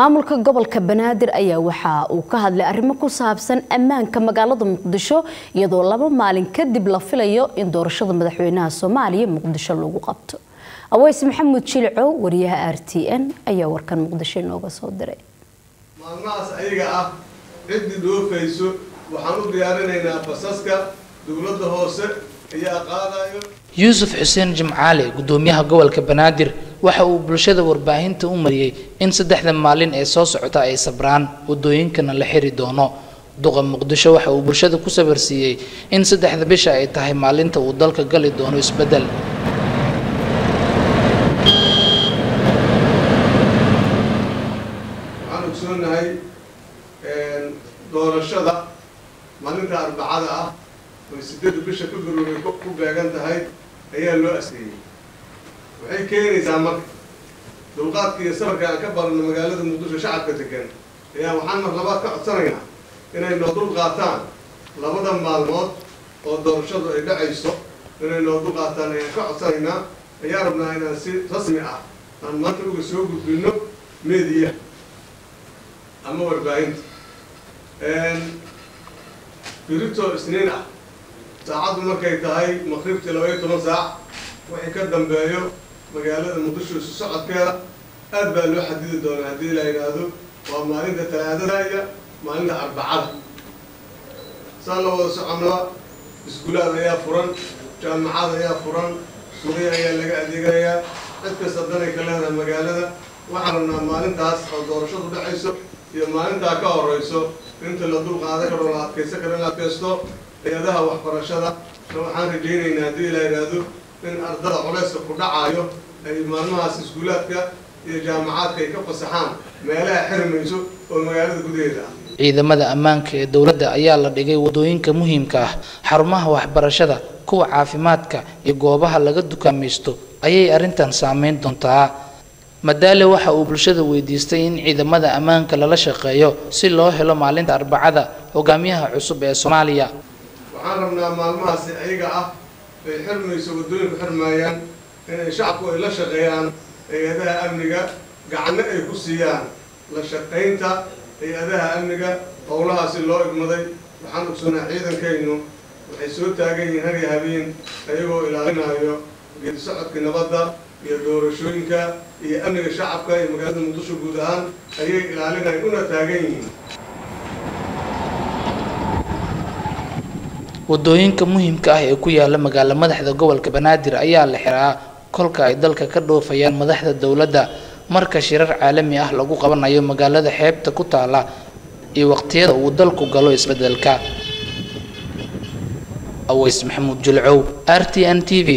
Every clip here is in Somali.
maamulka gobolka banaadir ayaa waxa uu ka hadlay arrimo ku saabsan ammaanka magaalada muqdisho iyadoo laba maalin kadib la filayo in doorashada madaxweynaha soomaaliya muqdisho lagu qabto. Aweys maxamuud jilcow wariyaha r t n ayaa warkan muqdisho inooga soo diray. Maalmahaas ayaga ah ciddii dhoofayso waxaan u diyaarinaynaa basaska dowladda hoose ayaa qaadayo yuusuf xuseen jimcaale gudoomiyaha gobolka banaadir waxa uu bulshada warbaahinta u mariyey in saddexda maalin ee soo socota ay sabraan wadooyinkana la xiri doono. Duqa muqdisho waxa uu bulshada ku sabarsiiyey in saddexda bisha ay tahay maalinta uu dalka gali doono ogsoonahay doorashada maalinta arbacada ah oy sideedda bisha ku beegan tahay ayaa loo askeeyey waxay keenaysaa marka dulqaadka iyo safarka aan ka barano magaalada muqdisho shacabka degan. Ayaa waxaan mar labaad ka codsanaynaa inay noo dul qaataan labada maalmood oo doorashadu ay dhacayso. Inay noo dul qaataan ayaan ka codsanaynaa. Ayaa rabnaa inaan si rasmi ah aan maanta uga soo gudbino media ama warbaahinta. Birito isniin ah. Saacaddu markay tahay maqribtii laba toban saac wixii ka dambeeyo magaalada muqdisho isu socodkeeda aad baa loo xadidi doonaa haddii la yidhaahdo waa maalinta talaadada iyo maalinta arbacada. Saa la wada soconaba iskuulaad ayaa furan jaamacad ayaa furan suuqya ayaa laga adeeganayaa. Cid kasta danay ka leedahay magaalada waxaan rabnaa maalintaas oo doorashadu dhacayso iyo maalintaa ka horeyso inta la dul qaadan karo la adkaysan karo in la adkaysto hay'adaha waxbarashada. Waxaan rajaynaynaa haddii la yidhaahdo in ardada culeyska ku dhacaayo ay maalmahaas iskuulaadka iyo jaamacaadka ay ka fasaxaan meelaha xirmayso oo magaalada gudaheeda ah. Ciidamada ammaanka ee dowladda ayaa la dhigay waddooyinka muhiimka ah. Xarumaha waxbarashada kuwa caafimaadka iyo goobaha laga dukaamaysto ayay arrintan saameyn doontaa. Madaale waxa uu bulshada weydiistay in ciidamada ammaanka lala shaqeeyo si loo helo maalinta arbacada hogaamiyaha cusub ee soomaaliya. Waxaan rabnaa maalmahaasi ayaga ah ay xirmayso waddooyinku xirmaayaan inay shacabku ay la shaqeeyaan hay'adaha amniga gacanno ay ku siiyaan. La shaqaynta hay'adaha amniga howlahaasi loo igmaday. Waxaan ogsoonaa ciidankaynu waxay soo taagan yihiin har iyo habeen ayagoo ilaalinayo geedi socodkii nabadda iyo doorashooyinka iyo amniga shacabka iyo magaalada muqdisho guud ahaan ayay ilaalinayan una taagan yihiin waddooyinka muhiimka ah ee ku yaalla magaalo madaxda gobolka banaadir ayaa la xiraa kolka ay dalka ka dhoofayaan madaxda dowladda. Marka shirar caalami ah lagu qabanayo magaalada xeebta ku taala iyo waqtiyada uu dalku galo isbeddelka aweys maxamuud julcow r t n t v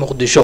muqdisho